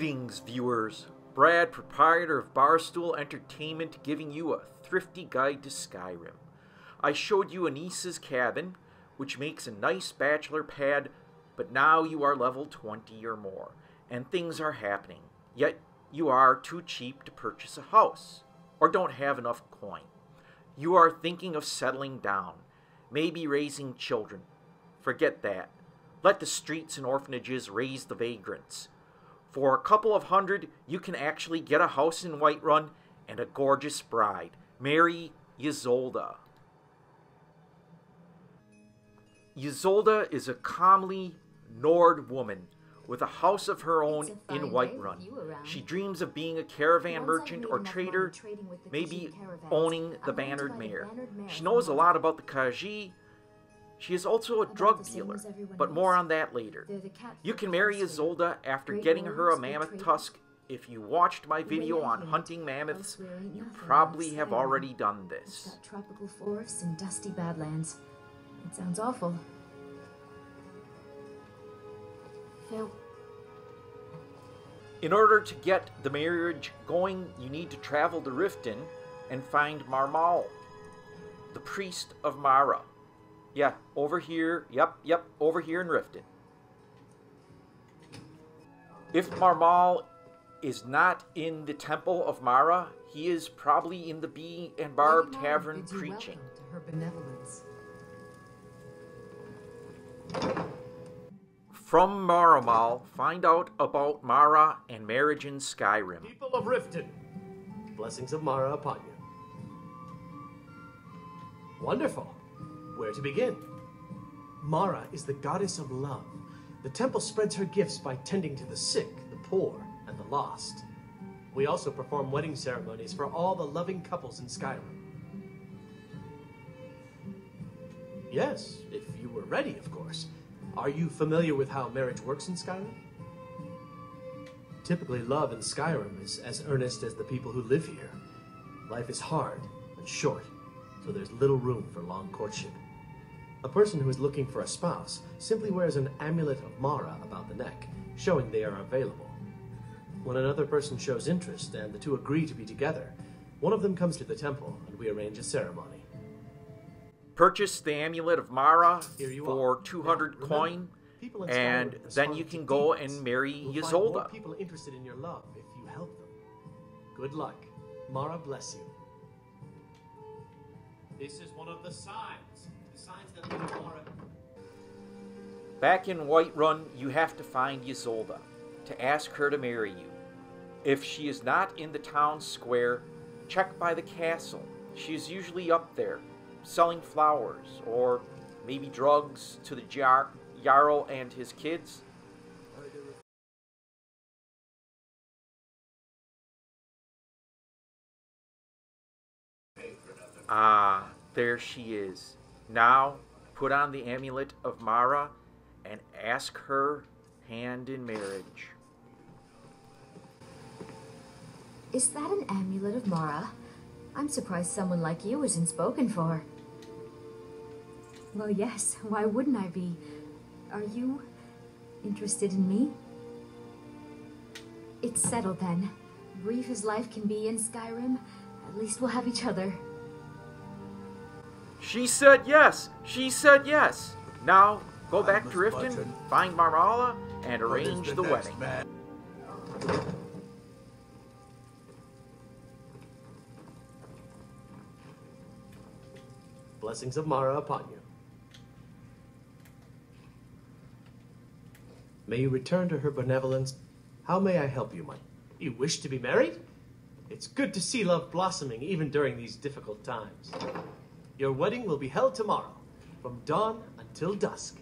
Greetings, viewers. Brad, proprietor of Barstool Entertainment, giving you a thrifty guide to Skyrim. I showed you Anise's cabin, which makes a nice bachelor pad, but now you are level 20 or more, and things are happening. Yet you are too cheap to purchase a house, or don't have enough coin. You are thinking of settling down, maybe raising children. Forget that. Let the streets and orphanages raise the vagrants. For a couple of hundred, you can actually get a house in Whiterun and a gorgeous bride. Marry Ysolda. Ysolda is a comely Nord woman with a house of her own in Whiterun. She dreams of being a caravan merchant or trader, maybe owning the Bannered Mare. She knows a lot about the Khajiit she is also a drug dealer, but more on that later. You can marry Ysolda after getting her a mammoth tusk. If you watched my video on hunting mammoths, you probably have already done this. Tropical forests and dusty badlands. It sounds awful. In order to get the marriage going, you need to travel to Riften and find Maramal, the priest of Mara. Yeah, over here. Yep, yep, over here in Riften. If Maramal is not in the Temple of Mara, he is probably in the Bee and Barb Tavern preaching. her benevolence. From Maramal, find out about Mara and marriage in Skyrim. People of Riften, blessings of Mara upon you. Wonderful. Where to begin? Mara is the goddess of love. The temple spreads her gifts by tending to the sick, the poor, and the lost. We also perform wedding ceremonies for all the loving couples in Skyrim. Yes, if you were ready, of course. Are you familiar with how marriage works in Skyrim? Typically, love in Skyrim is as earnest as the people who live here. Life is hard and short, so there's little room for long courtship. A person who is looking for a spouse simply wears an amulet of Mara about the neck, showing they are available. When another person shows interest and the two agree to be together, one of them comes to the temple and we arrange a ceremony. Purchase the amulet of Mara for are. 200 Now, coin, People in and then you can go deeds. and marry You'll find more Ysolda. people interested in your love if you help them. Good luck. Mara bless you. This is one of the signs. Back in Whiterun, you have to find Ysolda to ask her to marry you. If she is not in the town square, check by the castle. She is usually up there, selling flowers or maybe drugs to the jar- Jarl and his kids. Ah, there she is. Now, put on the amulet of Mara and ask her hand in marriage. Is that an amulet of Mara? I'm surprised someone like you isn't spoken for. Well, yes, why wouldn't I be? Are you interested in me? It's settled then. Brief as life can be in Skyrim, at least we'll have each other. She said yes. She said yes. Now, go back to Miss find Marmala, and arrange the the wedding. man? Blessings of Mara upon you. May you return to her benevolence. How may I help you, Mike? You wish to be married? It's good to see love blossoming even during these difficult times. Your wedding will be held tomorrow, from dawn until dusk.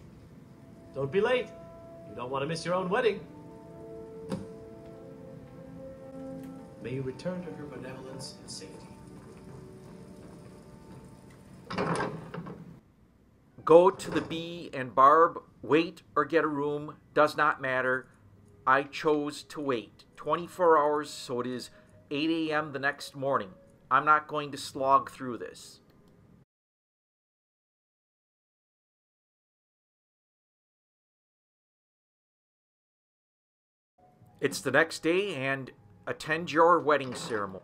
Don't be late. You don't want to miss your own wedding. May you return to her benevolence in safety. Go to the Bee and Barb, wait or get a room, does not matter. I chose to wait 24 hours, so it is 8 a.m. the next morning. I'm not going to slog through this. It's the next day, and attend your wedding ceremony.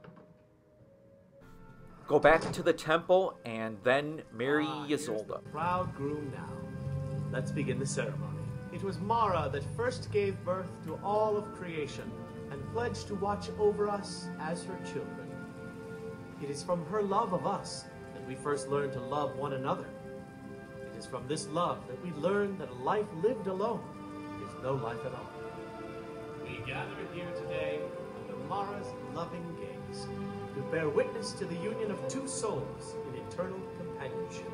Go back to the temple and then marry Ah, here's the Proud groom now. Let's begin the ceremony. It was Mara that first gave birth to all of creation and pledged to watch over us as her children. It is from her love of us that we first learn to love one another. It is from this love that we learn that a life lived alone is no life at all. We gather here today under Mara's loving gaze to bear witness to the union of two souls in eternal companionship.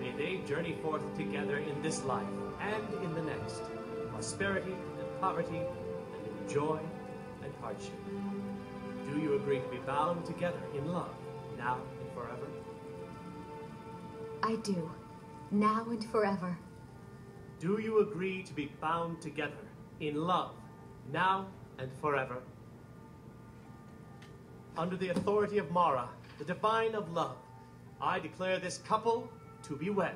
May they journey forth together in this life and in the next, in prosperity and poverty, and in joy and hardship. Do you agree to be bound together in love, now and forever? I do. Now and forever. Do you agree to be bound together in love, now and forever? Under the authority of Mara, the divine of love, I declare this couple to be wed.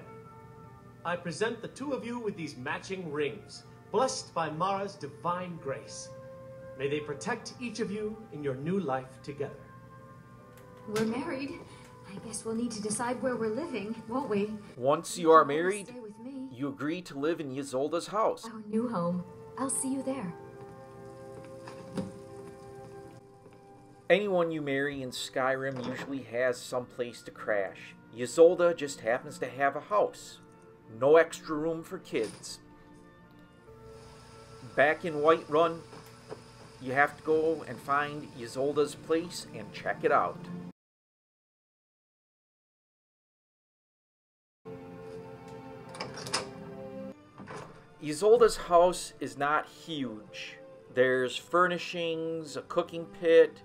I present the two of you with these matching rings, blessed by Mara's divine grace. May they protect each of you in your new life together. We're married. I guess we'll need to decide where we're living, won't we? Once you are married, Stay with me. you agree to live in Ysolda's house. Our new home. I'll see you there. Anyone you marry in Skyrim usually has some place to crash. Ysolda just happens to have a house. No extra room for kids. Back in Whiterun, you have to go and find Ysolda's place and check it out. Ysolda's house is not huge. There's furnishings, a cooking pit,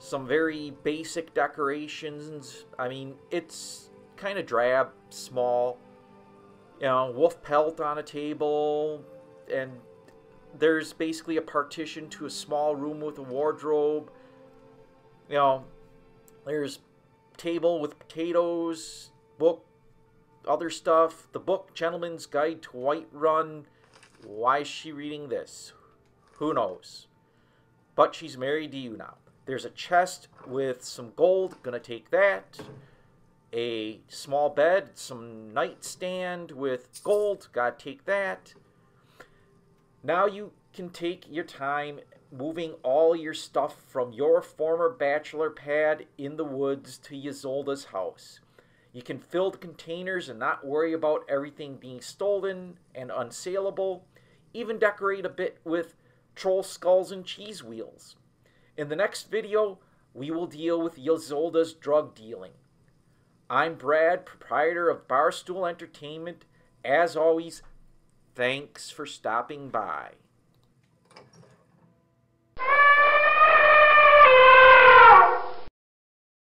some very basic decorations. I mean, it's kind of drab, small. You know, wolf pelt on a table, and there's basically a partition to a small room with a wardrobe. You know, there's table with potatoes, book, other stuff. The book Gentleman's Guide to Whiterun. Why is she reading this? Who knows? But she's married to you now. There's a chest with some gold, gonna take that. A small bed, some nightstand with gold, gotta take that. Now you can take your time moving all your stuff from your former bachelor pad in the woods to Ysolda's house. You can fill the containers and not worry about everything being stolen and unsaleable. Even decorate a bit with troll skulls and cheese wheels. In the next video, we will deal with Ysolda's drug dealing. I'm Brad, proprietor of Barstool Entertainment. As always, thanks for stopping by.